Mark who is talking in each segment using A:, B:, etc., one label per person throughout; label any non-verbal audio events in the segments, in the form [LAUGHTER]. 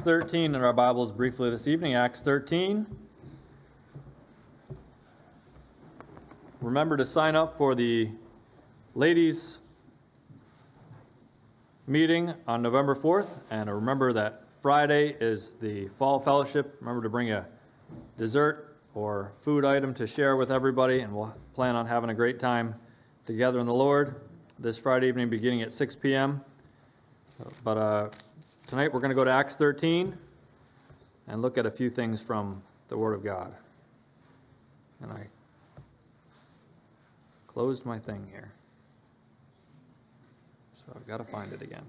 A: Acts 13 in our Bibles briefly this evening. Acts 13. Remember to sign up for the ladies' meeting on November 4th. And remember that Friday is the fall fellowship. Remember to bring a dessert or food item to share with everybody. And we'll plan on having a great time together in the Lord this Friday evening beginning at 6 p.m. But uh, tonight we're going to go to Acts 13 and look at a few things from the Word of God. And I closed my thing here. So I've got to find it again.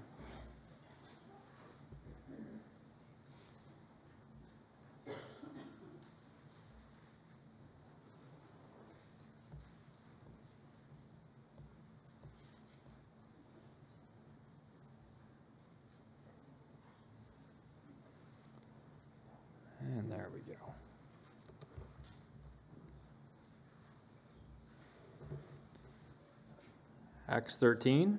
A: And there we go. Acts 13.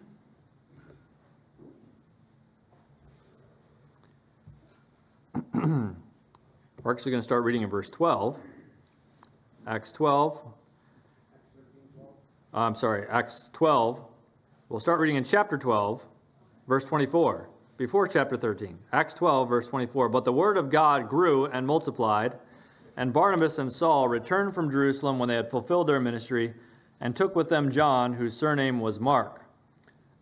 A: [CLEARS THROAT] We're actually going to start reading in verse 12. Acts 12. Uh, I'm sorry, Acts 12. We'll start reading in chapter 12, verse 24, before chapter 13. Acts 12, verse 24. But the word of God grew and multiplied, and Barnabas and Saul returned from Jerusalem when they had fulfilled their ministry, and took with them John, whose surname was Mark.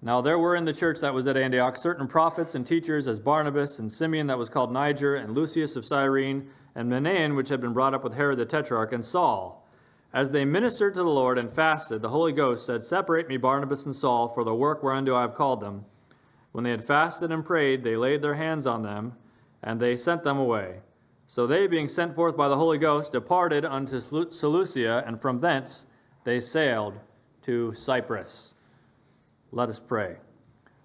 A: Now there were in the church that was at Antioch certain prophets and teachers, as Barnabas and Simeon that was called Niger, and Lucius of Cyrene, and Manaen, which had been brought up with Herod the Tetrarch, and Saul. As they ministered to the Lord and fasted, the Holy Ghost said, Separate me, Barnabas and Saul, for the work whereunto I have called them. When they had fasted and prayed, they laid their hands on them, and they sent them away. So they, being sent forth by the Holy Ghost, departed unto Seleucia, and from thence they sailed to Cyprus. Let us pray.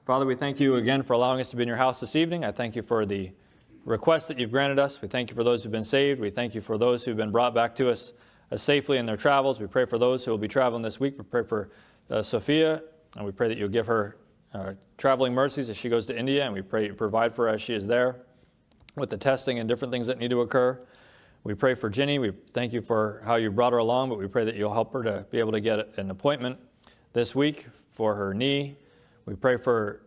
A: Father, we thank you again for allowing us to be in your house this evening. I thank you for the request that you've granted us. We thank you for those who've been saved. We thank you for those who've been brought back to us uh, safely in their travels. We pray for those who will be traveling this week. We pray for uh, Sophia, and we pray that you'll give her uh, traveling mercies as she goes to India, and we pray you provide for her as she is there with the testing and different things that need to occur. We pray for Ginny. We thank you for how you brought her along, but we pray that you'll help her to be able to get an appointment this week for her knee. We pray for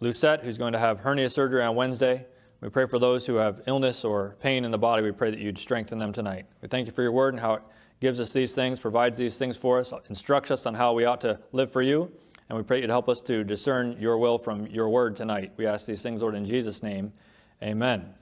A: Lucette, who's going to have hernia surgery on Wednesday. We pray for those who have illness or pain in the body. We pray that you'd strengthen them tonight. We thank you for your word and how it gives us these things, provides these things for us, instructs us on how we ought to live for you. And we pray you'd help us to discern your will from your word tonight. We ask these things, Lord, in Jesus' name. Amen.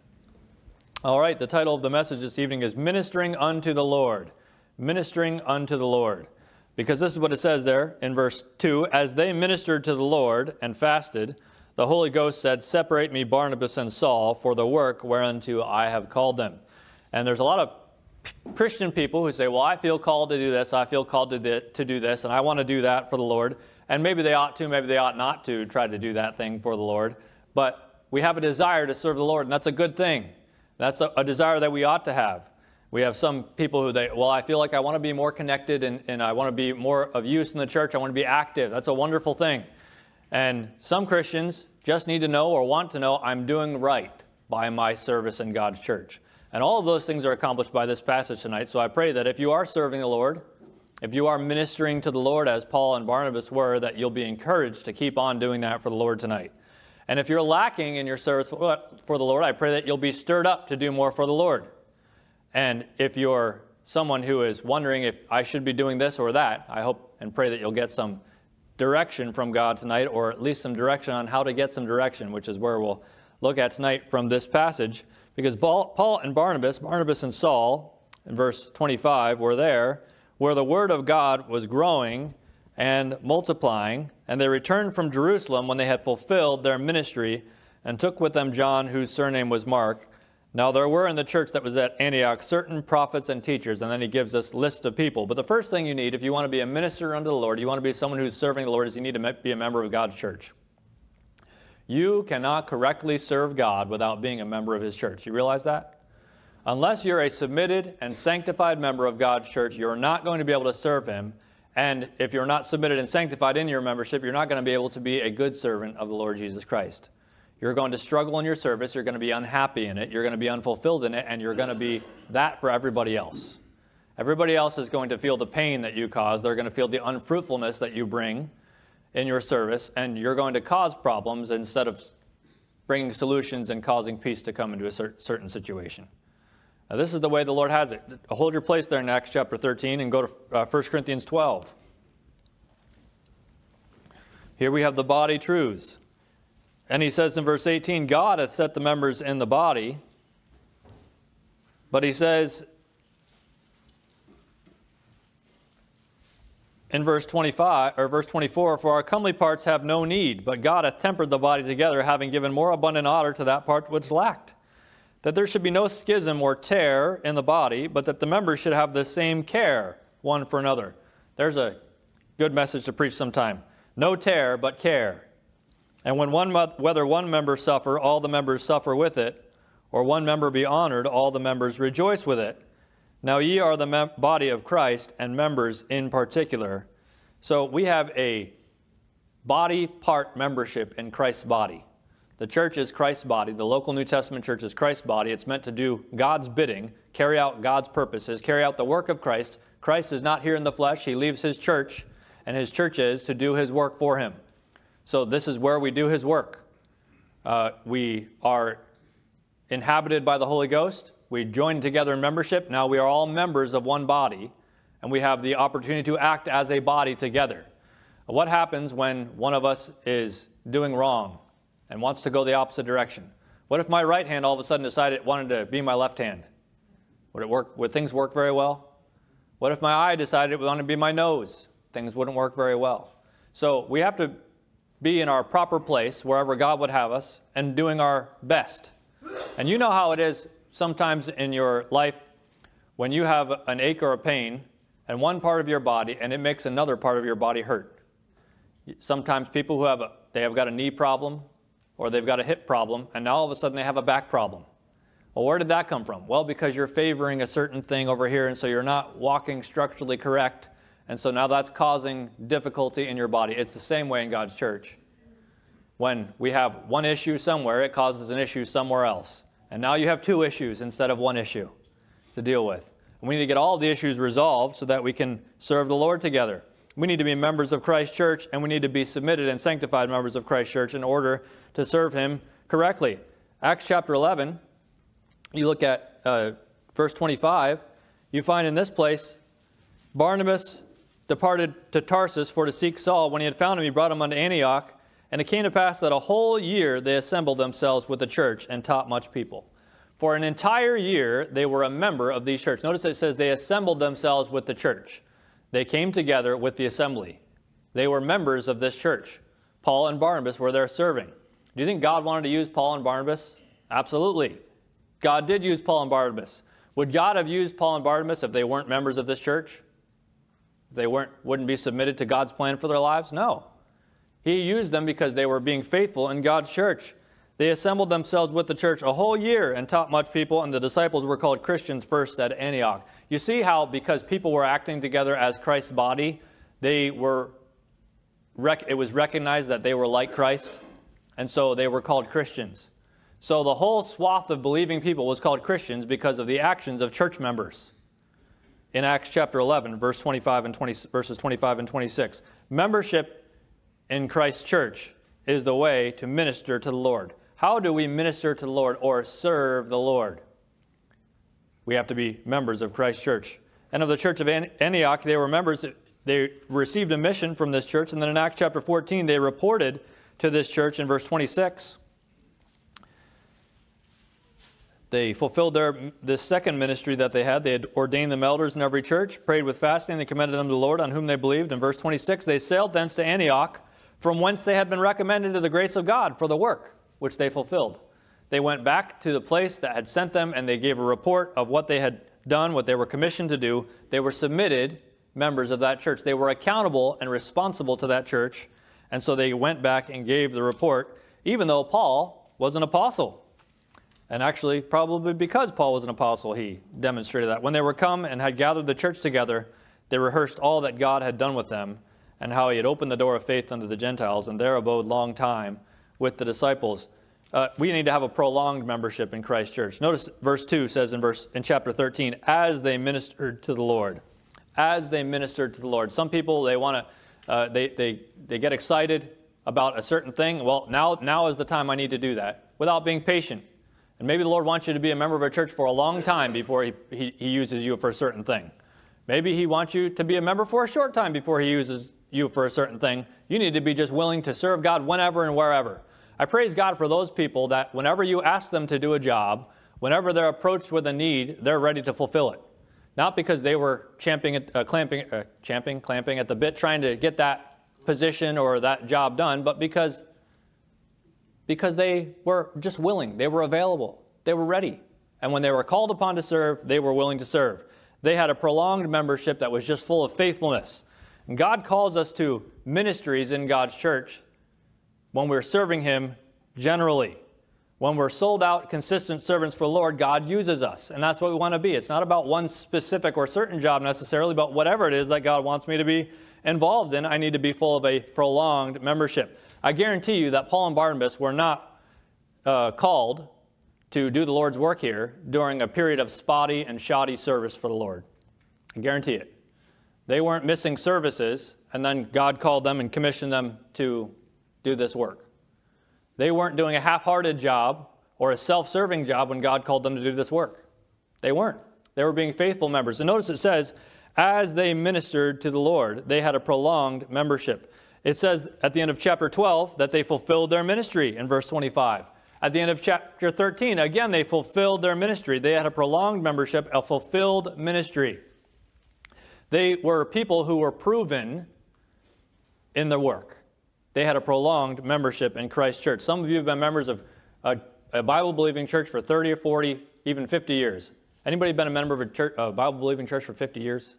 A: All right, the title of the message this evening is Ministering Unto the Lord. Ministering Unto the Lord. Because this is what it says there in verse 2 As they ministered to the Lord and fasted, the Holy Ghost said, Separate me, Barnabas and Saul, for the work whereunto I have called them. And there's a lot of Christian people who say, Well, I feel called to do this, I feel called to, to do this, and I want to do that for the Lord. And maybe they ought to, maybe they ought not to try to do that thing for the Lord. But we have a desire to serve the Lord, and that's a good thing. That's a, a desire that we ought to have. We have some people who they, well, I feel like I want to be more connected and, and I want to be more of use in the church. I want to be active. That's a wonderful thing. And some Christians just need to know or want to know I'm doing right by my service in God's church. And all of those things are accomplished by this passage tonight. So I pray that if you are serving the Lord, if you are ministering to the Lord as Paul and Barnabas were, that you'll be encouraged to keep on doing that for the Lord tonight. And if you're lacking in your service for the Lord, I pray that you'll be stirred up to do more for the Lord. And if you're someone who is wondering if I should be doing this or that, I hope and pray that you'll get some direction from God tonight, or at least some direction on how to get some direction, which is where we'll look at tonight from this passage. Because Paul and Barnabas, Barnabas and Saul, in verse 25, were there where the word of God was growing and multiplying, and they returned from Jerusalem when they had fulfilled their ministry and took with them John, whose surname was Mark. Now, there were in the church that was at Antioch certain prophets and teachers, and then he gives this list of people. But the first thing you need, if you want to be a minister unto the Lord, you want to be someone who's serving the Lord, is you need to be a member of God's church. You cannot correctly serve God without being a member of his church. You realize that? Unless you're a submitted and sanctified member of God's church, you're not going to be able to serve him. And if you're not submitted and sanctified in your membership, you're not going to be able to be a good servant of the Lord Jesus Christ. You're going to struggle in your service, you're going to be unhappy in it, you're going to be unfulfilled in it, and you're going to be that for everybody else. Everybody else is going to feel the pain that you cause, they're going to feel the unfruitfulness that you bring in your service, and you're going to cause problems instead of bringing solutions and causing peace to come into a certain situation. Now, this is the way the Lord has it. Hold your place there in Acts chapter 13 and go to uh, 1 Corinthians 12. Here we have the body truths. And he says in verse 18, God hath set the members in the body. But he says in verse 25 or verse 24 for our comely parts have no need but god hath tempered the body together having given more abundant honor to that part which lacked that there should be no schism or tear in the body but that the members should have the same care one for another there's a good message to preach sometime no tear but care and when one whether one member suffer all the members suffer with it or one member be honored all the members rejoice with it now ye are the mem- body of Christ and members in particular. So we have a body part membership in Christ's body. The church is Christ's body. The local New Testament church is Christ's body. It's meant to do God's bidding, carry out God's purposes, carry out the work of Christ. Christ is not here in the flesh. He leaves his church, and his church is to do his work for him. So this is where we do his work. Uh, we are inhabited by the Holy Ghost. We join together in membership. Now we are all members of one body, and we have the opportunity to act as a body together. What happens when one of us is doing wrong and wants to go the opposite direction? What if my right hand all of a sudden decided it wanted to be my left hand? Would it work? Would things work very well? What if my eye decided it wanted to be my nose? Things wouldn't work very well. So we have to be in our proper place, wherever God would have us, and doing our best. And you know how it is sometimes in your life when you have an ache or a pain and one part of your body and it makes another part of your body hurt. Sometimes people who have a, they have got a knee problem or they've got a hip problem and now all of a sudden they have a back problem. Well, where did that come from? Well, because you're favoring a certain thing over here and so you're not walking structurally correct and so now that's causing difficulty in your body. It's the same way in God's church. When we have one issue somewhere, it causes an issue somewhere else. And now you have two issues instead of one issue to deal with. And we need to get all the issues resolved so that we can serve the Lord together. We need to be members of Christ Church and we need to be submitted and sanctified members of Christ Church in order to serve Him correctly. Acts chapter 11, you look at uh, verse 25, you find in this place Barnabas departed to Tarsus for to seek Saul. When he had found him, he brought him unto Antioch. And it came to pass that a whole year they assembled themselves with the church and taught much people. For an entire year they were a member of these churches. Notice it says they assembled themselves with the church. They came together with the assembly. They were members of this church. Paul and Barnabas were there serving. Do you think God wanted to use Paul and Barnabas? Absolutely. God did use Paul and Barnabas. Would God have used Paul and Barnabas if they weren't members of this church? If they weren't, wouldn't be submitted to God's plan for their lives? No. He used them because they were being faithful in God's church. They assembled themselves with the church a whole year and taught much people, and the disciples were called Christians first at Antioch. You see how, because people were acting together as Christ's body, they were it was recognized that they were like Christ, and so they were called Christians. So the whole swath of believing people was called Christians because of the actions of church members. In Acts chapter 11, verse 25 and 20, verses 25 and 26, membership in Christ's church is the way to minister to the Lord. How do we minister to the Lord or serve the Lord? We have to be members of Christ's church. And of the church of Antioch, they were members, they received a mission from this church. And then in Acts chapter 14, they reported to this church in verse 26. They fulfilled their this second ministry that they had. They had ordained them elders in every church, prayed with fasting, and they commended them to the Lord on whom they believed. In verse 26, they sailed thence to Antioch from whence they had been recommended to the grace of God for the work which they fulfilled. They went back to the place that had sent them and they gave a report of what they had done, what they were commissioned to do. They were submitted members of that church. They were accountable and responsible to that church. And so they went back and gave the report, even though Paul was an apostle. And actually, probably because Paul was an apostle, he demonstrated that. When they were come and had gathered the church together, they rehearsed all that God had done with them and how he had opened the door of faith unto the Gentiles, and there abode long time with the disciples. uh, we need to have a prolonged membership in Christ Church. Notice verse 2 says in verse in chapter 13, as they ministered to the Lord. As they ministered to the Lord. Some people they want to uh, they, they, they get excited about a certain thing. Well, now, now is the time I need to do that without being patient. And maybe the Lord wants you to be a member of a church for a long time before he, he, he uses you for a certain thing. Maybe He wants you to be a member for a short time before He uses you for a certain thing. You need to be just willing to serve God whenever and wherever. I praise God for those people that whenever you ask them to do a job, whenever they're approached with a need, they're ready to fulfill it. Not because they were champing, uh, clamping, uh, champing, clamping at the bit, trying to get that position or that job done, but because, because they were just willing. They were available. They were ready. And when they were called upon to serve, they were willing to serve. They had a prolonged membership that was just full of faithfulness. God calls us to ministries in God's church when we're serving Him generally. When we're sold out, consistent servants for the Lord, God uses us. And that's what we want to be. It's not about one specific or certain job necessarily, but whatever it is that God wants me to be involved in, I need to be full of a prolonged membership. I guarantee you that Paul and Barnabas were not uh, called to do the Lord's work here during a period of spotty and shoddy service for the Lord. I guarantee it. They weren't missing services, and then God called them and commissioned them to do this work. They weren't doing a half hearted job or a self serving job when God called them to do this work. They weren't. They were being faithful members. And notice it says, as they ministered to the Lord, they had a prolonged membership. It says at the end of chapter 12 that they fulfilled their ministry in verse 25. At the end of chapter 13, again, they fulfilled their ministry. They had a prolonged membership, a fulfilled ministry. They were people who were proven in their work they had a prolonged membership in Christ Church. Some of you have been members of a, a Bible-believing church for 30 or 40, even 50 years. Anybody been a member of a, a Bible-believing church for 50 years?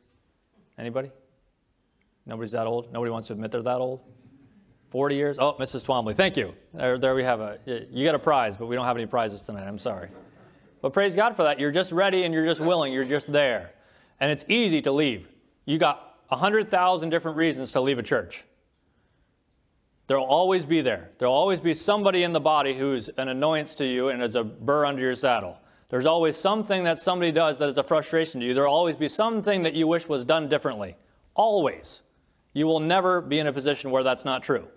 A: Anybody? Nobody's that old? Nobody wants to admit they're that old? 40 years? Oh, Mrs. Twombly, thank you. There, there we have a, you got a prize, but we don't have any prizes tonight, I'm sorry. But praise God for that. You're just ready and you're just willing, you're just there. And it's easy to leave. You got 100,000 different reasons to leave a church. There'll always be there. There'll always be somebody in the body who's an annoyance to you and is a burr under your saddle. There's always something that somebody does that is a frustration to you. There'll always be something that you wish was done differently. Always. You will never be in a position where that's not true.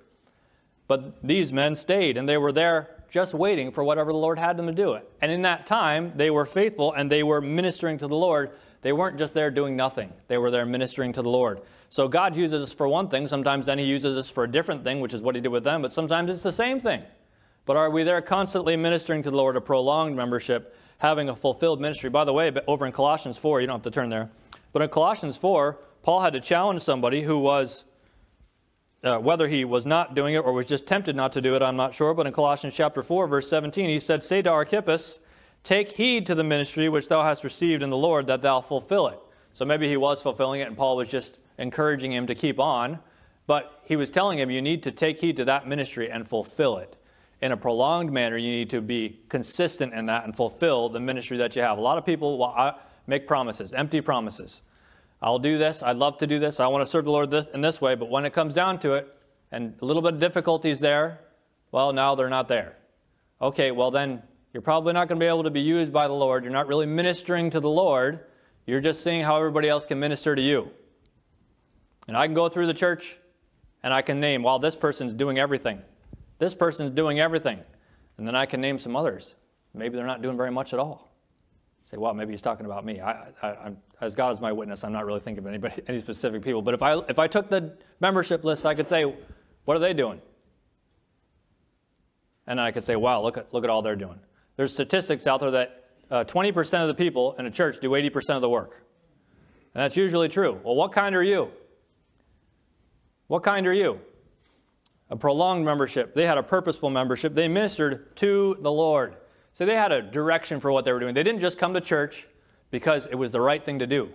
A: But these men stayed and they were there just waiting for whatever the Lord had them to do it. And in that time, they were faithful and they were ministering to the Lord they weren't just there doing nothing, they were there ministering to the Lord. So God uses us for one thing, sometimes then He uses us for a different thing, which is what He did with them, but sometimes it's the same thing. But are we there constantly ministering to the Lord, a prolonged membership, having a fulfilled ministry? By the way, over in Colossians 4, you don't have to turn there, but in Colossians 4, Paul had to challenge somebody who was, uh, whether he was not doing it or was just tempted not to do it, I'm not sure, but in Colossians chapter 4, verse 17, he said, Say to Archippus, Take heed to the ministry which thou hast received in the Lord, that thou fulfill it. So maybe he was fulfilling it, and Paul was just encouraging him to keep on. But he was telling him, you need to take heed to that ministry and fulfill it. In a prolonged manner, you need to be consistent in that and fulfill the ministry that you have. A lot of people make promises, empty promises. I'll do this. I'd love to do this. I want to serve the Lord this, in this way. But when it comes down to it, and a little bit of difficulties there, well, now they're not there. Okay, well, then you're probably not going to be able to be used by the Lord. You're not really ministering to the Lord. You're just seeing how everybody else can minister to you. And I can go through the church and I can name, well, this person's doing everything. This person's doing everything. And then I can name some others. Maybe they're not doing very much at all. Say, well, maybe he's talking about me. I, I, as God is my witness, I'm not really thinking of anybody, [LAUGHS] any specific people. But if I, if I took the membership list, I could say, what are they doing? And I could say, wow, look at, look at all they're doing. There's statistics out there that uh, 20% of the people in a church do 80% of the work. And that's usually true. Well, what kind are you? What kind are you? A prolonged membership. They had a purposeful membership. They ministered to the Lord. So they had a direction for what they were doing. They didn't just come to church because it was the right thing to do.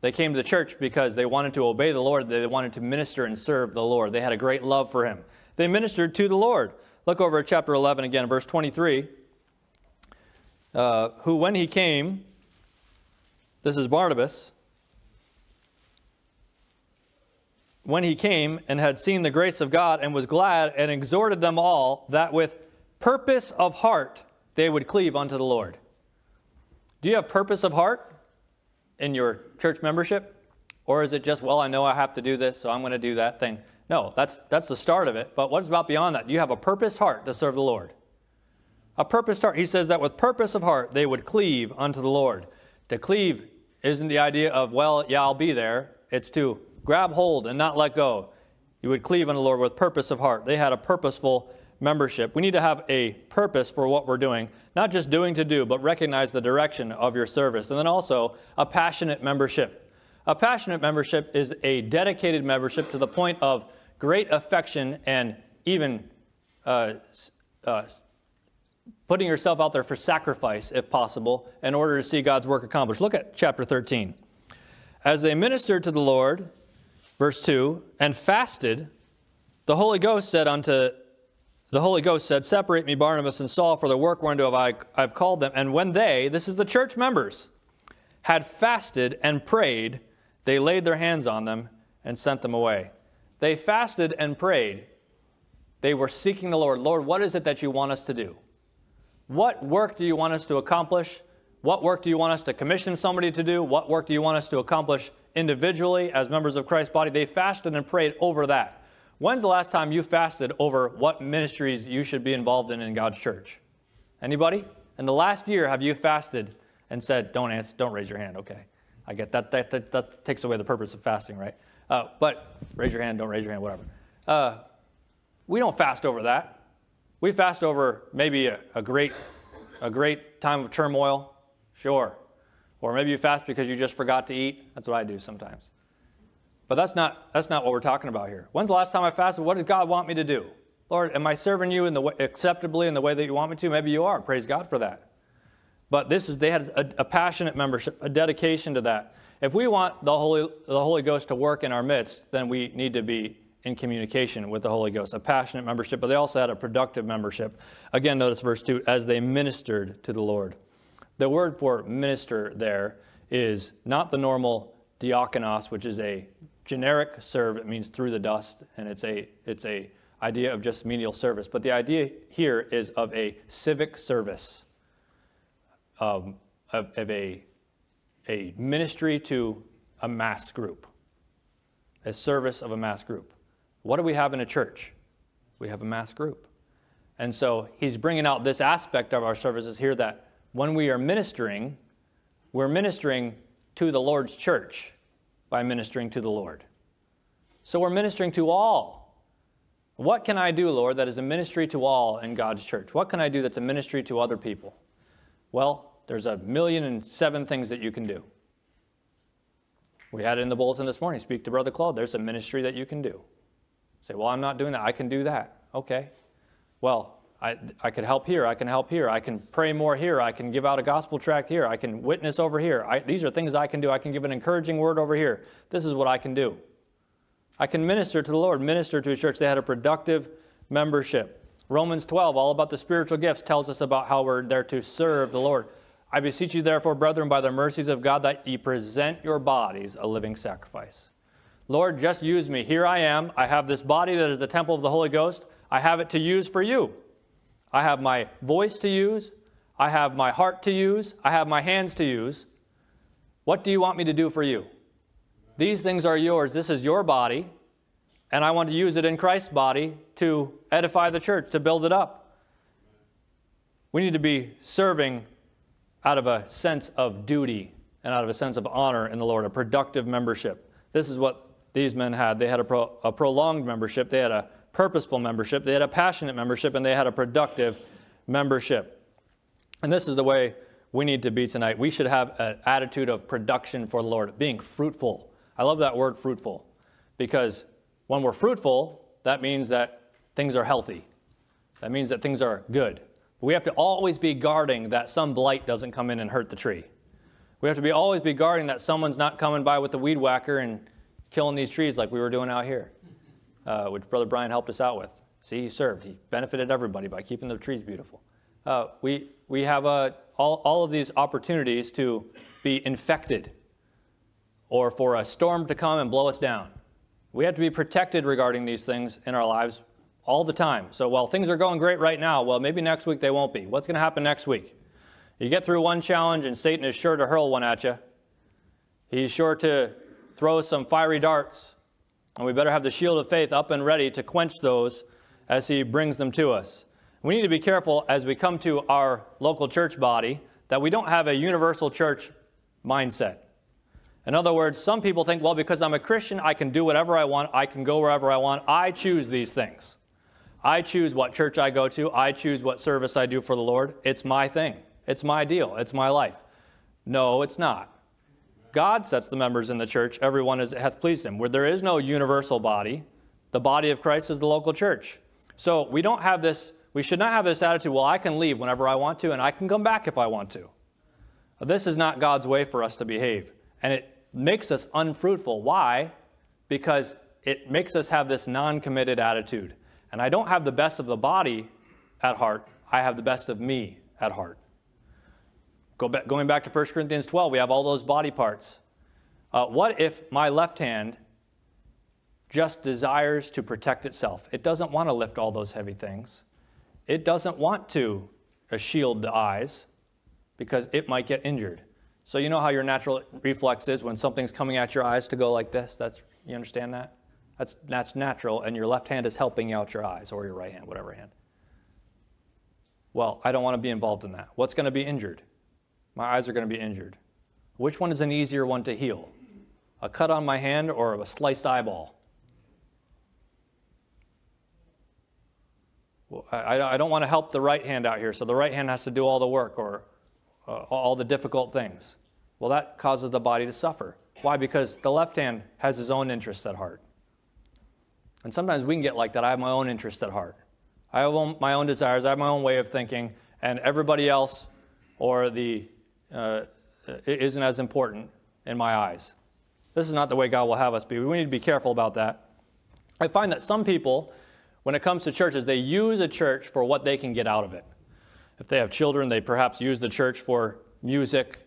A: They came to the church because they wanted to obey the Lord. They wanted to minister and serve the Lord. They had a great love for Him. They ministered to the Lord. Look over at chapter 11 again, verse 23 uh, who, when he came, this is Barnabas, when he came and had seen the grace of God and was glad and exhorted them all that with purpose of heart, they would cleave unto the Lord. Do you have purpose of heart in your church membership? Or is it just, well, I know I have to do this, so I'm going to do that thing? No, that's, that's the start of it. But what is about beyond that? Do you have a purpose heart to serve the Lord? A purpose heart. He says that with purpose of heart, they would cleave unto the Lord. To cleave isn't the idea of, well, yeah, I'll be there. It's to grab hold and not let go. You would cleave unto the Lord with purpose of heart. They had a purposeful membership. We need to have a purpose for what we're doing, not just doing to do, but recognize the direction of your service. And then also a passionate membership. A passionate membership is a dedicated membership to the point of great affection and even uh, uh, putting yourself out there for sacrifice, if possible, in order to see God's work accomplished. Look at chapter 13. As they ministered to the Lord, verse 2, and fasted, the Holy Ghost said unto the Holy Ghost said, Separate me, Barnabas and Saul, for the work whereunto I, I've called them. And when they, this is the church members, had fasted and prayed, they laid their hands on them and sent them away. They fasted and prayed. They were seeking the Lord. Lord, what is it that you want us to do? What work do you want us to accomplish? What work do you want us to commission somebody to do? What work do you want us to accomplish individually as members of Christ's body? They fasted and prayed over that. When's the last time you fasted over what ministries you should be involved in in God's church? Anybody? In the last year, have you fasted and said, "Don't answer, don't raise your hand"? Okay, I get that. That, that, that takes away the purpose of fasting, right? Uh, but raise your hand, don't raise your hand, whatever. Uh, we don't fast over that. We fast over maybe a, a great, a great time of turmoil, sure. Or maybe you fast because you just forgot to eat. That's what I do sometimes. But that's not, that's not what we're talking about here. When's the last time I fasted? What does God want me to do? Lord, am I serving you in the way, acceptably in the way that you want me to? Maybe you are. Praise God for that. But this is they had a, a passionate membership, a dedication to that. If we want the Holy, the Holy Ghost to work in our midst, then we need to be in communication with the Holy Ghost, a passionate membership, but they also had a productive membership. Again, notice verse 2 as they ministered to the Lord. The word for minister there is not the normal diakonos, which is a generic serve, it means through the dust, and it's a, it's a idea of just menial service. But the idea here is of a civic service, um, of, of a, a ministry to a mass group, a service of a mass group. What do we have in a church? We have a mass group. And so he's bringing out this aspect of our services here that when we are ministering, we're ministering to the Lord's church by ministering to the Lord. So we're ministering to all. What can I do, Lord, that is a ministry to all in God's church? What can I do that's a ministry to other people? Well, there's a million and seven things that you can do. We had it in the bulletin this morning. Speak to Brother Claude. There's a ministry that you can do. Say, well, I'm not doing that. I can do that. Okay. Well, I, I could help here. I can help here. I can pray more here. I can give out a gospel tract here. I can witness over here. I, these are things I can do. I can give an encouraging word over here. This is what I can do. I can minister to the Lord, minister to a church. They had a productive membership. Romans 12, all about the spiritual gifts, tells us about how we're there to serve the Lord. I beseech you, therefore, brethren, by the mercies of God, that ye present your bodies a living sacrifice. Lord, just use me. Here I am. I have this body that is the temple of the Holy Ghost. I have it to use for you. I have my voice to use. I have my heart to use. I have my hands to use. What do you want me to do for you? These things are yours. This is your body. And I want to use it in Christ's body to edify the church, to build it up. We need to be serving out of a sense of duty and out of a sense of honor in the Lord, a productive membership. This is what these men had. They had a, pro, a prolonged membership. They had a purposeful membership, they had a passionate membership, and they had a productive membership. And this is the way we need to be tonight. We should have an attitude of production for the Lord, being fruitful. I love that word fruitful because when we're fruitful, that means that things are healthy. That means that things are good. We have to always be guarding that some blight doesn't come in and hurt the tree. We have to be always be guarding that someone's not coming by with the weed whacker and killing these trees like we were doing out here uh, which Brother Brian helped us out with. See, he served. He benefited everybody by keeping the trees beautiful. Uh, we, we have uh, all, all of these opportunities to be infected or for a storm to come and blow us down. We have to be protected regarding these things in our lives all the time. So, while things are going great right now, well, maybe next week they won't be. What's going to happen next week? You get through one challenge, and Satan is sure to hurl one at you. He's sure to throw some fiery darts, and we better have the shield of faith up and ready to quench those as he brings them to us. We need to be careful as we come to our local church body that we don't have a universal church mindset. In other words, some people think, well, because I'm a Christian, I can do whatever I want, I can go wherever I want, I choose these things. I choose what church I go to, I choose what service I do for the Lord. It's my thing, it's my deal, it's my life. No, it's not. God sets the members in the church, everyone as hath pleased him. Where there is no universal body, the body of Christ is the local church. So we don't have this, we should not have this attitude, well, I can leave whenever I want to and I can come back if I want to. This is not God's way for us to behave. And it makes us unfruitful. Why? Because it makes us have this non committed attitude. And I don't have the best of the body at heart, I have the best of me at heart. Go back, going back to 1 Corinthians 12, we have all those body parts. Uh, what if my left hand just desires to protect itself? It doesn't want to lift all those heavy things. It doesn't want to uh, shield the eyes because it might get injured. So you know how your natural reflex is when something's coming at your eyes to go like this? That's you understand that? That's that's natural and your left hand is helping out your eyes or your right hand, whatever hand. Well, I don't want to be involved in that. What's going to be injured? My eyes are going to be injured. Which one is an easier one to heal? A cut on my hand or a sliced eyeball? Well, I, I don't want to help the right hand out here, so the right hand has to do all the work, or uh, all the difficult things. Well, that causes the body to suffer. Why? Because the left hand has his own interests at heart. And sometimes we can get like that. I have my own interests at heart. I have my own desires. I have my own way of thinking, and everybody else or the uh, isn't as important in my eyes. This is not the way God will have us be. We need to be careful about that. I find that some people, when it comes to churches, they use a church for what they can get out of it. If they have children, they perhaps use the church for music,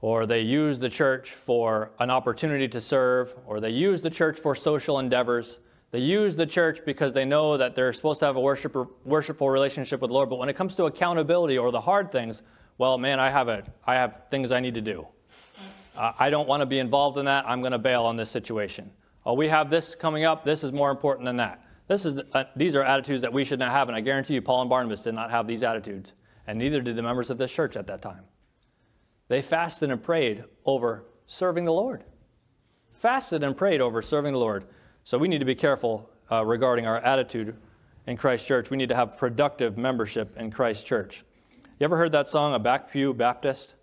A: or they use the church for an opportunity to serve, or they use the church for social endeavors. They use the church because they know that they're supposed to have a worshipful relationship with the Lord. But when it comes to accountability or the hard things, well, man, I have, a, I have things I need to do. Uh, I don't want to be involved in that. I'm going to bail on this situation. Oh, we have this coming up. This is more important than that. This is, uh, these are attitudes that we should not have, and I guarantee you, Paul and Barnabas did not have these attitudes, and neither did the members of this church at that time. They fasted and prayed over serving the Lord. Fasted and prayed over serving the Lord. So we need to be careful uh, regarding our attitude in Christ Church. We need to have productive membership in Christ Church. You ever heard that song, A Back Pew Baptist?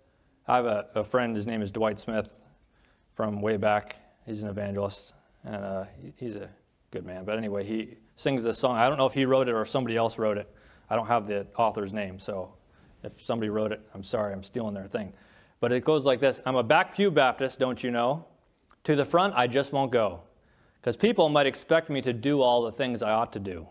A: I have a, a friend, his name is Dwight Smith from way back. He's an evangelist, and uh, he's a good man. But anyway, he sings this song. I don't know if he wrote it or if somebody else wrote it. I don't have the author's name, so if somebody wrote it, I'm sorry, I'm stealing their thing. But it goes like this I'm a back pew Baptist, don't you know? To the front, I just won't go, because people might expect me to do all the things I ought to do.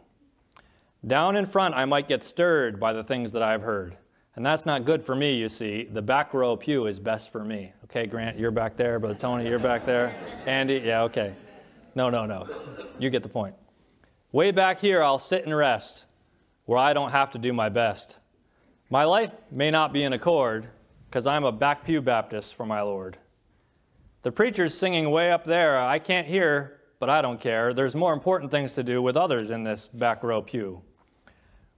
A: Down in front, I might get stirred by the things that I've heard. And that's not good for me, you see. The back row pew is best for me. Okay, Grant, you're back there. Brother Tony, you're back there. Andy, yeah, okay. No, no, no. You get the point. Way back here, I'll sit and rest where I don't have to do my best. My life may not be in accord because I'm a back pew Baptist for my Lord. The preacher's singing way up there. I can't hear, but I don't care. There's more important things to do with others in this back row pew.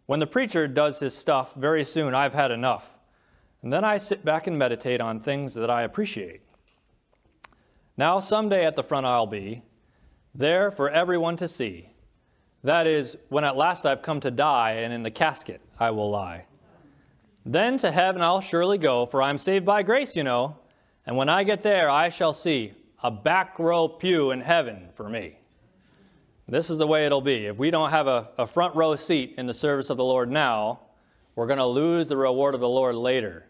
A: When the preacher does his stuff, very soon I've had enough. And then I sit back and meditate on things that I appreciate. Now, someday at the front I'll be, there for everyone to see. That is, when at last I've come to die, and in the casket I will lie. Then to heaven I'll surely go, for I'm saved by grace, you know. And when I get there, I shall see a back row pew in heaven for me. This is the way it'll be. If we don't have a, a front row seat in the service of the Lord now, we're going to lose the reward of the Lord later.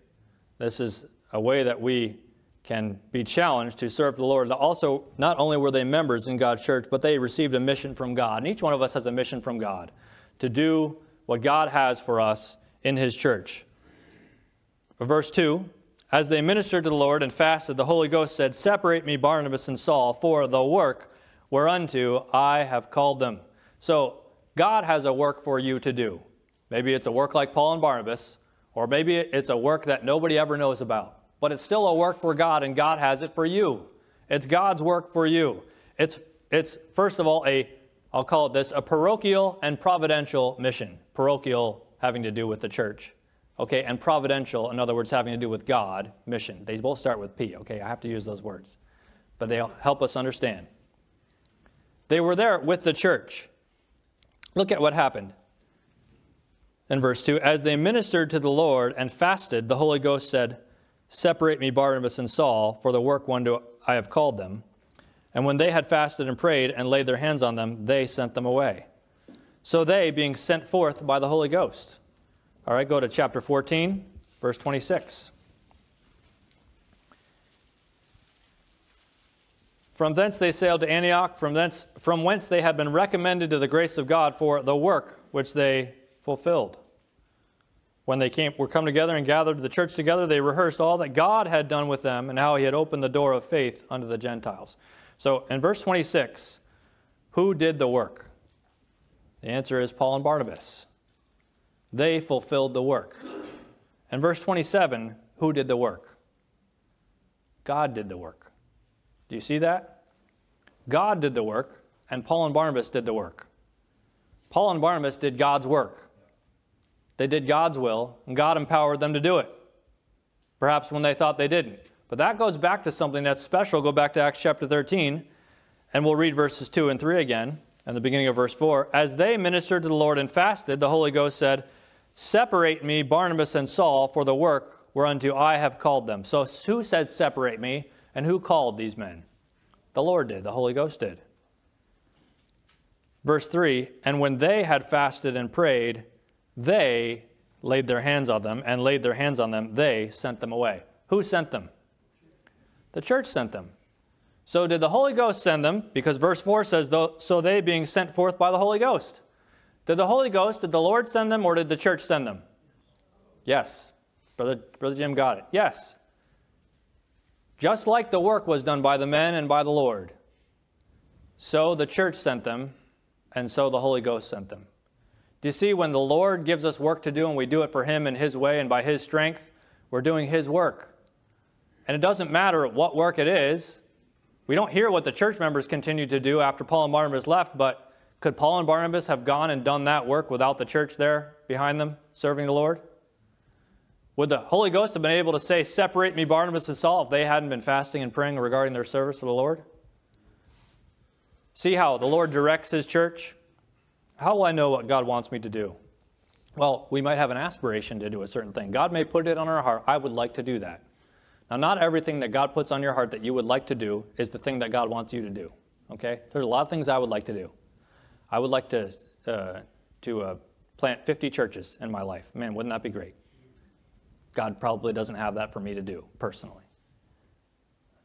A: This is a way that we can be challenged to serve the Lord. Also, not only were they members in God's church, but they received a mission from God. And each one of us has a mission from God to do what God has for us in His church. Verse 2 As they ministered to the Lord and fasted, the Holy Ghost said, Separate me, Barnabas and Saul, for the work whereunto I have called them. So, God has a work for you to do. Maybe it's a work like Paul and Barnabas, or maybe it's a work that nobody ever knows about. But it's still a work for God, and God has it for you. It's God's work for you. It's, it's first of all, a, I'll call it this, a parochial and providential mission. Parochial having to do with the church. Okay, and providential, in other words, having to do with God, mission. They both start with P, okay? I have to use those words. But they help us understand. They were there with the church. Look at what happened. In verse 2, as they ministered to the Lord and fasted, the Holy Ghost said, Separate me, Barnabas and Saul, for the work one I have called them. And when they had fasted and prayed and laid their hands on them, they sent them away. So they, being sent forth by the Holy Ghost. All right, go to chapter 14, verse 26. From thence they sailed to Antioch, from, thence, from whence they had been recommended to the grace of God for the work which they fulfilled. When they came, were come together and gathered the church together, they rehearsed all that God had done with them and how he had opened the door of faith unto the Gentiles. So in verse 26, who did the work? The answer is Paul and Barnabas. They fulfilled the work. In verse 27, who did the work? God did the work. Do you see that? God did the work, and Paul and Barnabas did the work. Paul and Barnabas did God's work. They did God's will, and God empowered them to do it. Perhaps when they thought they didn't. But that goes back to something that's special. Go back to Acts chapter 13, and we'll read verses 2 and 3 again, and the beginning of verse 4. As they ministered to the Lord and fasted, the Holy Ghost said, Separate me, Barnabas and Saul, for the work whereunto I have called them. So who said, Separate me? And who called these men? The Lord did, the Holy Ghost did. Verse 3 And when they had fasted and prayed, they laid their hands on them, and laid their hands on them, they sent them away. Who sent them? The church sent them. So did the Holy Ghost send them? Because verse 4 says, So they being sent forth by the Holy Ghost. Did the Holy Ghost, did the Lord send them, or did the church send them? Yes. Brother, Brother Jim got it. Yes. Just like the work was done by the men and by the Lord, so the church sent them, and so the Holy Ghost sent them. Do you see, when the Lord gives us work to do and we do it for Him in His way and by His strength, we're doing His work. And it doesn't matter what work it is. We don't hear what the church members continued to do after Paul and Barnabas left, but could Paul and Barnabas have gone and done that work without the church there behind them serving the Lord? Would the Holy Ghost have been able to say, Separate me, Barnabas and Saul, if they hadn't been fasting and praying regarding their service for the Lord? See how the Lord directs His church? How will I know what God wants me to do? Well, we might have an aspiration to do a certain thing. God may put it on our heart, I would like to do that. Now, not everything that God puts on your heart that you would like to do is the thing that God wants you to do. Okay? There's a lot of things I would like to do. I would like to, uh, to uh, plant 50 churches in my life. Man, wouldn't that be great? God probably doesn't have that for me to do personally.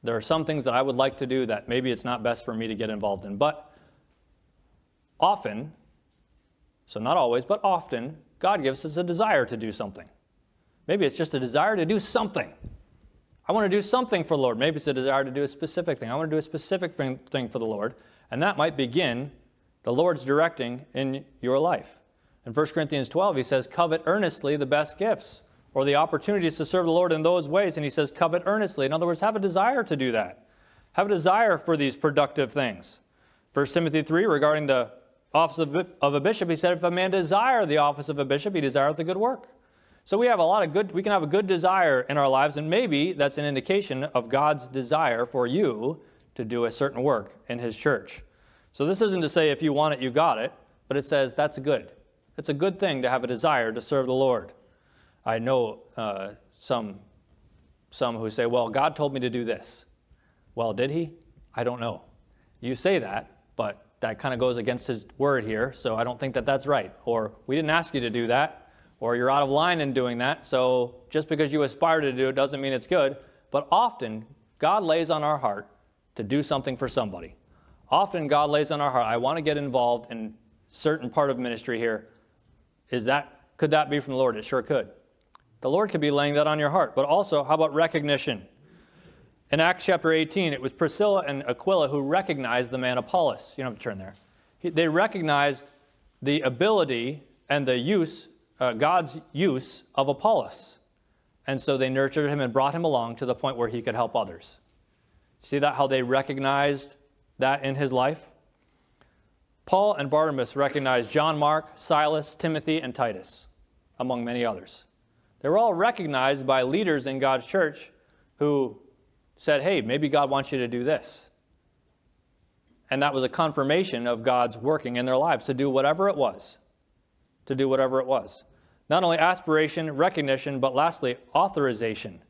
A: There are some things that I would like to do that maybe it's not best for me to get involved in. But often, so not always, but often, God gives us a desire to do something. Maybe it's just a desire to do something. I want to do something for the Lord. Maybe it's a desire to do a specific thing. I want to do a specific thing for the Lord. And that might begin the Lord's directing in your life. In 1 Corinthians 12, he says, Covet earnestly the best gifts or the opportunities to serve the Lord in those ways. And he says, covet earnestly. In other words, have a desire to do that. Have a desire for these productive things. 1 Timothy 3, regarding the office of a bishop, he said, if a man desire the office of a bishop, he desireth a good work. So we have a lot of good, we can have a good desire in our lives, and maybe that's an indication of God's desire for you to do a certain work in his church. So this isn't to say if you want it, you got it, but it says that's good. It's a good thing to have a desire to serve the Lord. I know uh, some, some who say, well, God told me to do this. Well, did he? I don't know. You say that, but that kind of goes against his word here, so I don't think that that's right. Or we didn't ask you to do that, or you're out of line in doing that, so just because you aspire to do it doesn't mean it's good. But often, God lays on our heart to do something for somebody. Often, God lays on our heart, I want to get involved in certain part of ministry here. Is that, could that be from the Lord? It sure could. The Lord could be laying that on your heart. But also, how about recognition? In Acts chapter 18, it was Priscilla and Aquila who recognized the man Apollos. You don't have to turn there. They recognized the ability and the use, uh, God's use of Apollos. And so they nurtured him and brought him along to the point where he could help others. See that how they recognized that in his life? Paul and Barnabas recognized John Mark, Silas, Timothy, and Titus, among many others. They were all recognized by leaders in God's church who said, hey, maybe God wants you to do this. And that was a confirmation of God's working in their lives to do whatever it was. To do whatever it was. Not only aspiration, recognition, but lastly, authorization.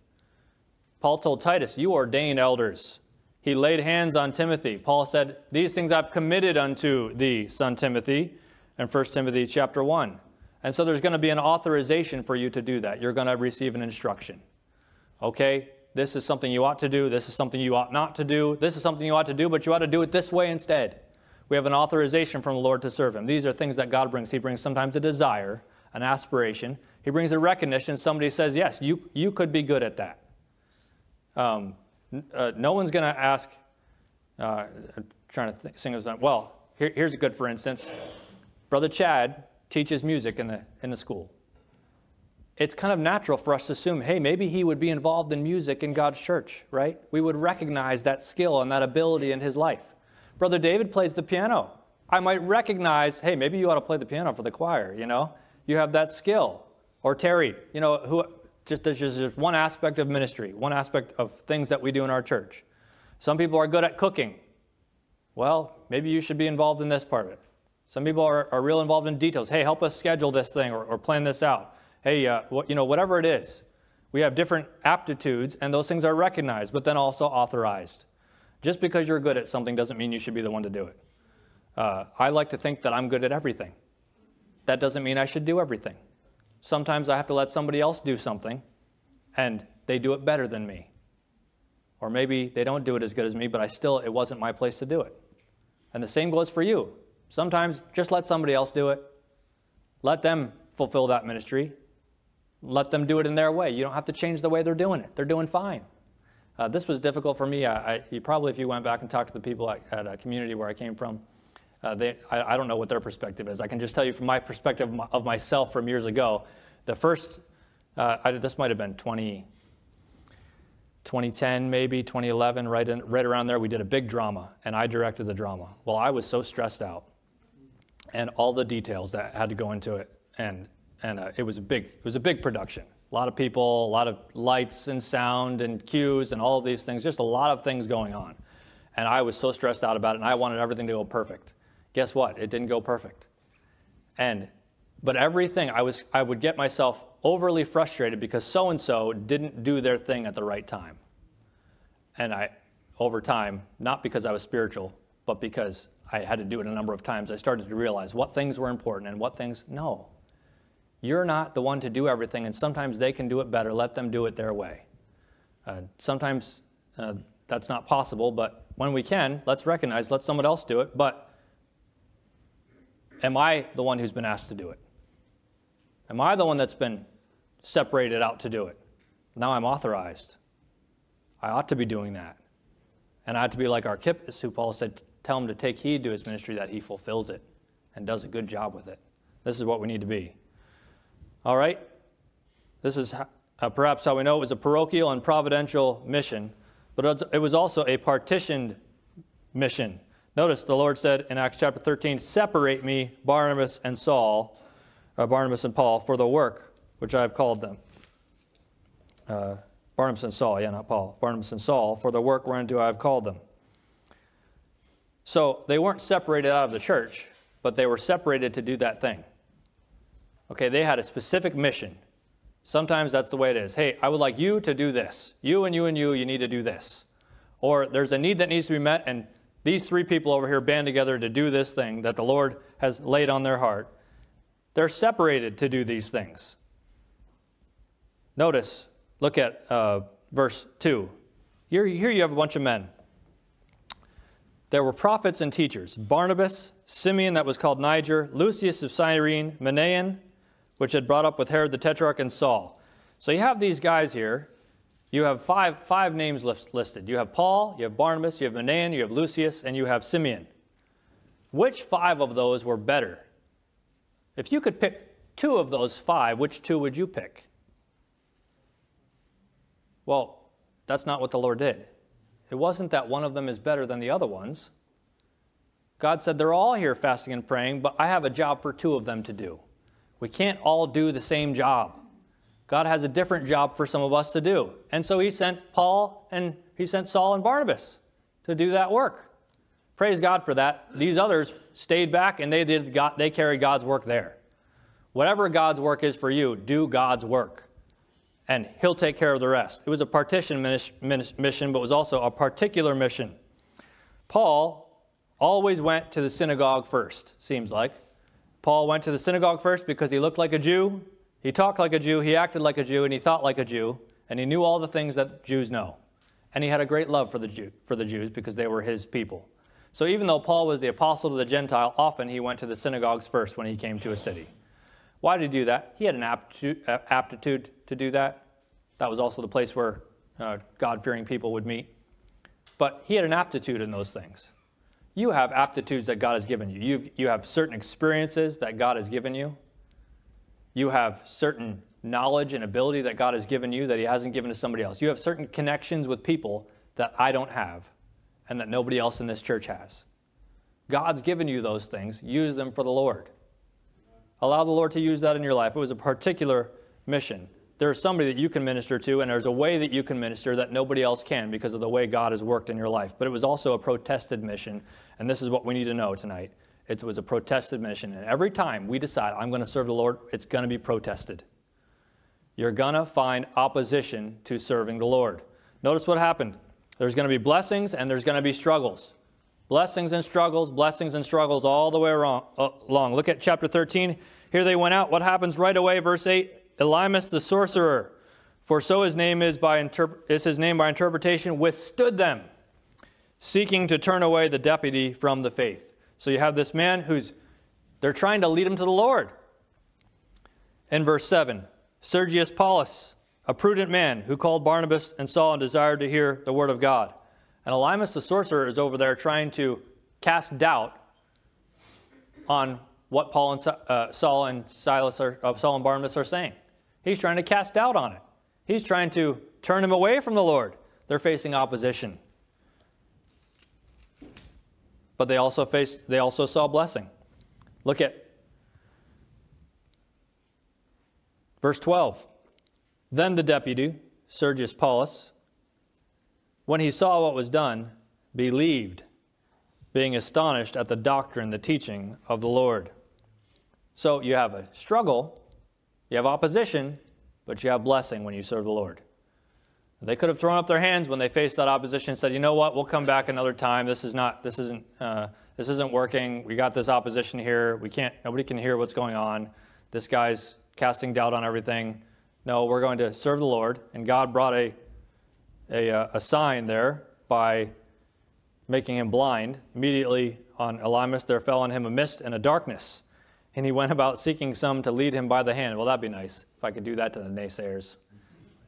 A: Paul told Titus, You ordain elders. He laid hands on Timothy. Paul said, These things I've committed unto thee, son Timothy, in 1 Timothy chapter 1. And so there's going to be an authorization for you to do that. You're going to receive an instruction. Okay? This is something you ought to do. This is something you ought not to do. This is something you ought to do, but you ought to do it this way instead. We have an authorization from the Lord to serve Him. These are things that God brings. He brings sometimes a desire, an aspiration. He brings a recognition. Somebody says, Yes, you, you could be good at that. Um, uh, no one's going to ask, uh, I'm trying to think, sing. Well, here, here's a good for instance. Brother Chad teaches music in the, in the school. It's kind of natural for us to assume, hey, maybe he would be involved in music in God's church, right? We would recognize that skill and that ability in his life. Brother David plays the piano. I might recognize, hey, maybe you ought to play the piano for the choir, you know? You have that skill. Or Terry, you know, who just there's just one aspect of ministry, one aspect of things that we do in our church. Some people are good at cooking. Well, maybe you should be involved in this part of it. Some people are, are real involved in details. Hey, help us schedule this thing or, or plan this out. Hey, uh, what, you know, whatever it is. We have different aptitudes, and those things are recognized, but then also authorized. Just because you're good at something doesn't mean you should be the one to do it. Uh, I like to think that I'm good at everything. That doesn't mean I should do everything. Sometimes I have to let somebody else do something and they do it better than me. Or maybe they don't do it as good as me, but I still, it wasn't my place to do it. And the same goes for you. Sometimes just let somebody else do it. Let them fulfill that ministry. Let them do it in their way. You don't have to change the way they're doing it. They're doing fine. Uh, this was difficult for me. I, I, probably, if you went back and talked to the people at, at a community where I came from, uh, they, I, I, don't know what their perspective is. I can just tell you from my perspective of myself from years ago. The first, uh, I, this might have been 20, 2010, maybe 2011, right, in, right around there. We did a big drama, and I directed the drama. Well, I was so stressed out, and all the details that had to go into it, and and uh, it was a big, it was a big production. A lot of people, a lot of lights and sound and cues and all of these things, just a lot of things going on. And I was so stressed out about it, and I wanted everything to go perfect. Guess what? It didn't go perfect. And but everything I was I would get myself overly frustrated because so and so didn't do their thing at the right time. And I over time, not because I was spiritual, but because I had to do it a number of times, I started to realize what things were important and what things no. You're not the one to do everything, and sometimes they can do it better. Let them do it their way. Uh, sometimes uh, that's not possible, but when we can, let's recognize, let someone else do it. But Am I the one who's been asked to do it? Am I the one that's been separated out to do it? Now I'm authorized. I ought to be doing that. And I ought to be like Archippus, who Paul said, tell him to take heed to his ministry that he fulfills it and does a good job with it. This is what we need to be. All right? This is uh, perhaps how we know it was a parochial and providential mission, but it was also a partitioned mission. Notice the Lord said in Acts chapter 13, Separate me, Barnabas and Saul, uh, Barnabas and Paul, for the work which I have called them. Uh, Barnabas and Saul, yeah, not Paul. Barnabas and Saul, for the work whereunto I have called them. So they weren't separated out of the church, but they were separated to do that thing. Okay, they had a specific mission. Sometimes that's the way it is. Hey, I would like you to do this. You and you and you, you need to do this. Or there's a need that needs to be met, and these three people over here band together to do this thing that the Lord has laid on their heart. They're separated to do these things. Notice, look at uh, verse 2. Here, here you have a bunch of men. There were prophets and teachers Barnabas, Simeon, that was called Niger, Lucius of Cyrene, Manaen, which had brought up with Herod the Tetrarch, and Saul. So you have these guys here you have five, five names listed. You have Paul, you have Barnabas, you have Manaen, you have Lucius, and you have Simeon. Which five of those were better If you could pick two of those five, which two would you pick? Well, that's not what the Lord did. It wasn't that one of them is better than the other ones. God said, They're all here fasting and praying, but I have a job for two of them to do. We can't all do the same job. God has a different job for some of us to do. And so he sent Paul and he sent Saul and Barnabas to do that work. Praise God for that. These others stayed back and they did God, they carried God's work there. Whatever God's work is for you, do God's work. And he'll take care of the rest. It was a partition mission, but was also a particular mission. Paul always went to the synagogue first, seems like. Paul went to the synagogue first because he looked like a Jew, he talked like a Jew, he acted like a Jew, and he thought like a Jew, and he knew all the things that Jews know. And he had a great love for the, Jew, for the Jews because they were his people. So even though Paul was the apostle to the Gentile, often he went to the synagogues first when he came to a city. Why did he do that? He had an aptitude, aptitude to do that. That was also the place where uh, God fearing people would meet. But he had an aptitude in those things. You have aptitudes that God has given you. You've, you have certain experiences that God has given you. You have certain knowledge and ability that God has given you that He hasn't given to somebody else. You have certain connections with people that I don't have and that nobody else in this church has. God's given you those things. Use them for the Lord. Allow the Lord to use that in your life. It was a particular mission. There's somebody that you can minister to, and there's a way that you can minister that nobody else can because of the way God has worked in your life. But it was also a protested mission, and this is what we need to know tonight. It was a protested mission. And every time we decide, I'm going to serve the Lord, it's going to be protested. You're going to find opposition to serving the Lord. Notice what happened. There's going to be blessings and there's going to be struggles. Blessings and struggles, blessings and struggles all the way uh, along. Look at chapter 13. Here they went out. What happens right away? Verse 8 Elymas the sorcerer, for so his name is, by interp- is his name by interpretation, withstood them, seeking to turn away the deputy from the faith. So you have this man who's, they're trying to lead him to the Lord. In verse 7, Sergius Paulus, a prudent man who called Barnabas and Saul and desired to hear the word of God. And Elymas the sorcerer is over there trying to cast doubt on what Paul and uh, Saul and Silas are, uh, Saul and Barnabas are saying. He's trying to cast doubt on it. He's trying to turn him away from the Lord. They're facing opposition but they also faced they also saw blessing. Look at verse 12. Then the deputy, Sergius Paulus, when he saw what was done, believed, being astonished at the doctrine, the teaching of the Lord. So you have a struggle, you have opposition, but you have blessing when you serve the Lord. They could have thrown up their hands when they faced that opposition and said, "You know what? We'll come back another time. This is not. This isn't. Uh, this isn't working. We got this opposition here. We can't. Nobody can hear what's going on. This guy's casting doubt on everything. No, we're going to serve the Lord." And God brought a a, uh, a sign there by making him blind. Immediately on Elymas there fell on him a mist and a darkness, and he went about seeking some to lead him by the hand. Well, that'd be nice if I could do that to the naysayers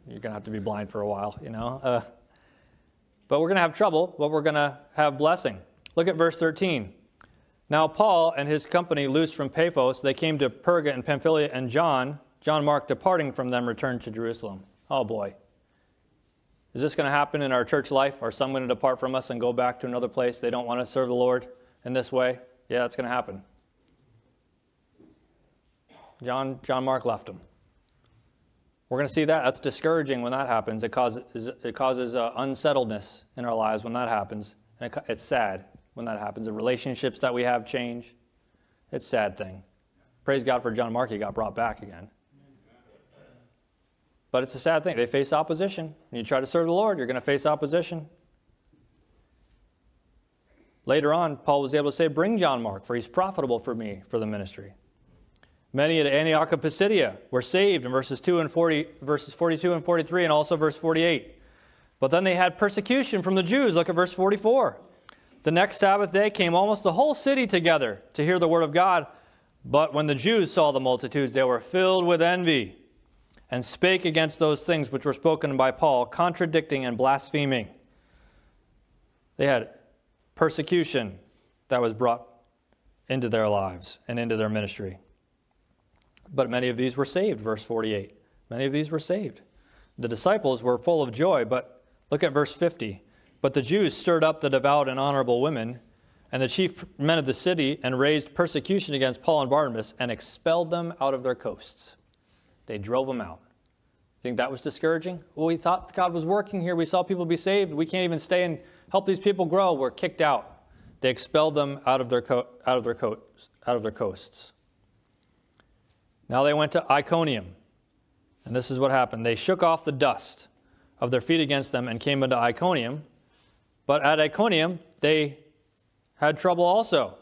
A: you're going to have to be blind for a while, you know. Uh, but we're going to have trouble, but we're going to have blessing. Look at verse 13. Now Paul and his company loosed from Paphos, they came to Perga and Pamphylia, and John, John Mark, departing from them, returned to Jerusalem. Oh boy. Is this going to happen in our church life? Are some going to depart from us and go back to another place? They don't want to serve the Lord in this way? Yeah, that's going to happen. John, John Mark left them. We're going to see that. That's discouraging when that happens. It causes, it causes uh, unsettledness in our lives when that happens. And it, it's sad when that happens. The relationships that we have change. It's a sad thing. Praise God for John Mark. He got brought back again. But it's a sad thing. They face opposition. When you try to serve the Lord, you're going to face opposition. Later on, Paul was able to say, Bring John Mark, for he's profitable for me for the ministry. Many at Antioch of Pisidia were saved in verses 2 and 40, verses 42 and 43, and also verse 48. But then they had persecution from the Jews. Look at verse 44. The next Sabbath day came almost the whole city together to hear the word of God. But when the Jews saw the multitudes, they were filled with envy and spake against those things which were spoken by Paul, contradicting and blaspheming. They had persecution that was brought into their lives and into their ministry. But many of these were saved, verse 48. Many of these were saved. The disciples were full of joy, but look at verse 50. But the Jews stirred up the devout and honorable women and the chief men of the city and raised persecution against Paul and Barnabas and expelled them out of their coasts. They drove them out. Think that was discouraging? Well, we thought God was working here. We saw people be saved. We can't even stay and help these people grow. We're kicked out. They expelled them out of their, co- out of their, co- out of their coasts. Now they went to Iconium. And this is what happened. They shook off the dust of their feet against them and came into Iconium. But at Iconium, they had trouble also.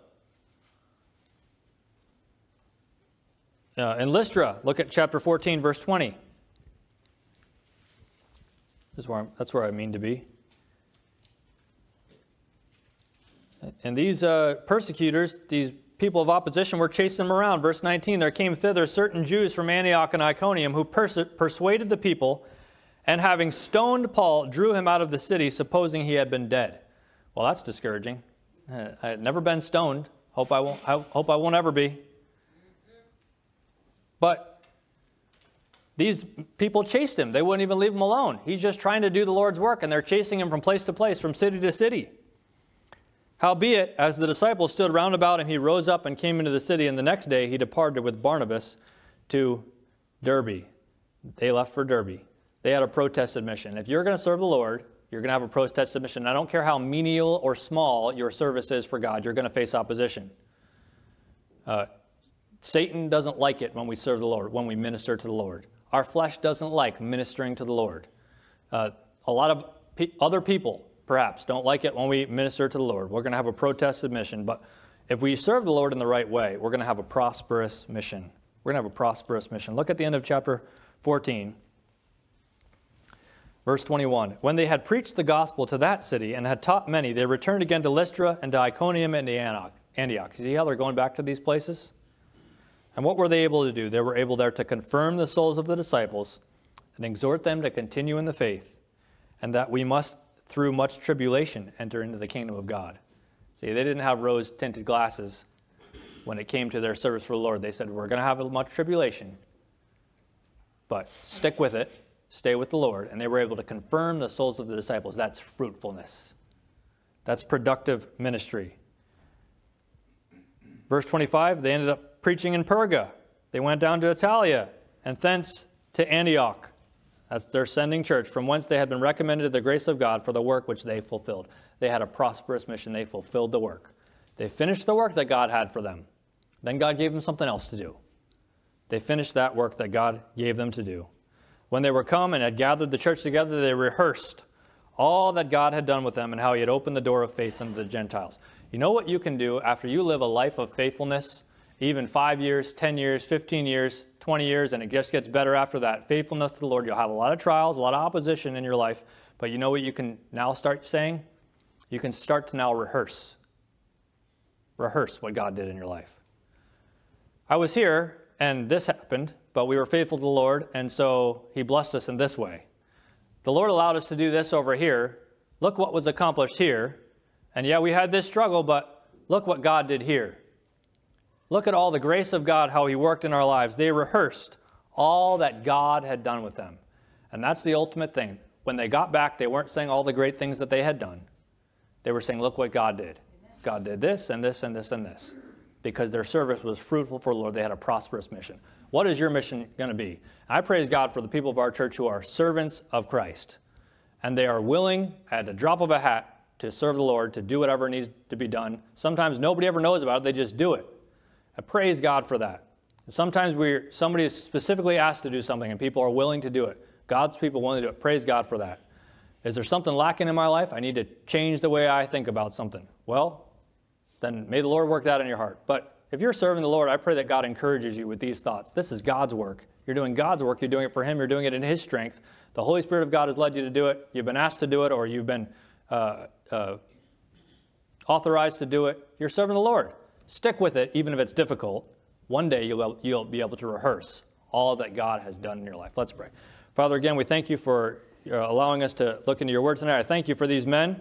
A: Uh, in Lystra, look at chapter 14, verse 20. That's where, that's where I mean to be. And these uh, persecutors, these people of opposition were chasing them around. Verse 19 There came thither certain Jews from Antioch and Iconium who pers- persuaded the people, and having stoned Paul, drew him out of the city, supposing he had been dead. Well, that's discouraging. I had never been stoned. Hope I won't, I hope I won't ever be. But these people chased him. They wouldn't even leave him alone. He's just trying to do the Lord's work, and they're chasing him from place to place, from city to city. Howbeit, as the disciples stood round about him, he rose up and came into the city, and the next day he departed with Barnabas to Derbe. They left for Derbe. They had a protest mission. If you're going to serve the Lord, you're going to have a protest mission. I don't care how menial or small your service is for God, you're going to face opposition. Uh, Satan doesn't like it when we serve the Lord, when we minister to the Lord. Our flesh doesn't like ministering to the Lord. Uh, a lot of pe- other people perhaps don't like it when we minister to the Lord. We're going to have a protest mission, but if we serve the Lord in the right way, we're going to have a prosperous mission. We're going to have a prosperous mission. Look at the end of chapter 14, verse 21. When they had preached the gospel to that city and had taught many, they returned again to Lystra and to Iconium and to Antioch. Antioch. See how they're going back to these places? And what were they able to do? They were able there to confirm the souls of the disciples and exhort them to continue in the faith, and that we must through much tribulation enter into the kingdom of God. See, they didn't have rose tinted glasses when it came to their service for the Lord. They said, We're going to have a much tribulation, but stick with it, stay with the Lord. And they were able to confirm the souls of the disciples. That's fruitfulness, that's productive ministry. Verse 25, they ended up preaching in Perga. They went down to Attalia and thence to Antioch. That's their sending church, from whence they had been recommended to the grace of God for the work which they fulfilled. They had a prosperous mission. They fulfilled the work. They finished the work that God had for them. Then God gave them something else to do. They finished that work that God gave them to do. When they were come and had gathered the church together, they rehearsed all that God had done with them and how he had opened the door of faith unto the Gentiles. You know what you can do after you live a life of faithfulness, even five years, 10 years, 15 years, 20 years, and it just gets better after that. Faithfulness to the Lord. You'll have a lot of trials, a lot of opposition in your life, but you know what you can now start saying? You can start to now rehearse. Rehearse what God did in your life. I was here, and this happened, but we were faithful to the Lord, and so He blessed us in this way. The Lord allowed us to do this over here. Look what was accomplished here. And yeah, we had this struggle, but look what God did here. Look at all the grace of God, how He worked in our lives. They rehearsed all that God had done with them. And that's the ultimate thing. When they got back, they weren't saying all the great things that they had done. They were saying, Look what God did. God did this and this and this and this. Because their service was fruitful for the Lord. They had a prosperous mission. What is your mission going to be? I praise God for the people of our church who are servants of Christ. And they are willing, at the drop of a hat, to serve the Lord, to do whatever needs to be done. Sometimes nobody ever knows about it, they just do it. I praise God for that. Sometimes we somebody is specifically asked to do something and people are willing to do it. God's people willing to do it. Praise God for that. Is there something lacking in my life? I need to change the way I think about something. Well, then may the Lord work that in your heart. But if you're serving the Lord, I pray that God encourages you with these thoughts. This is God's work. You're doing God's work. You're doing it for Him. You're doing it in His strength. The Holy Spirit of God has led you to do it. You've been asked to do it, or you've been uh, uh, authorized to do it. You're serving the Lord. Stick with it, even if it's difficult. One day you'll, you'll be able to rehearse all that God has done in your life. Let's pray. Father, again, we thank you for uh, allowing us to look into your word tonight. I thank you for these men,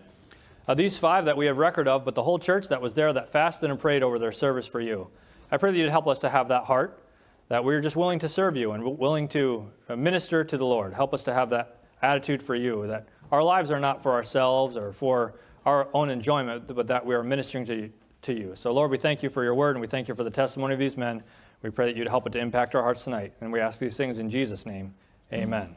A: uh, these five that we have record of, but the whole church that was there that fasted and prayed over their service for you. I pray that you'd help us to have that heart, that we're just willing to serve you and willing to minister to the Lord. Help us to have that attitude for you, that our lives are not for ourselves or for our own enjoyment, but that we are ministering to you, to you. So, Lord, we thank you for your word and we thank you for the testimony of these men. We pray that you'd help it to impact our hearts tonight. And we ask these things in Jesus' name. Amen.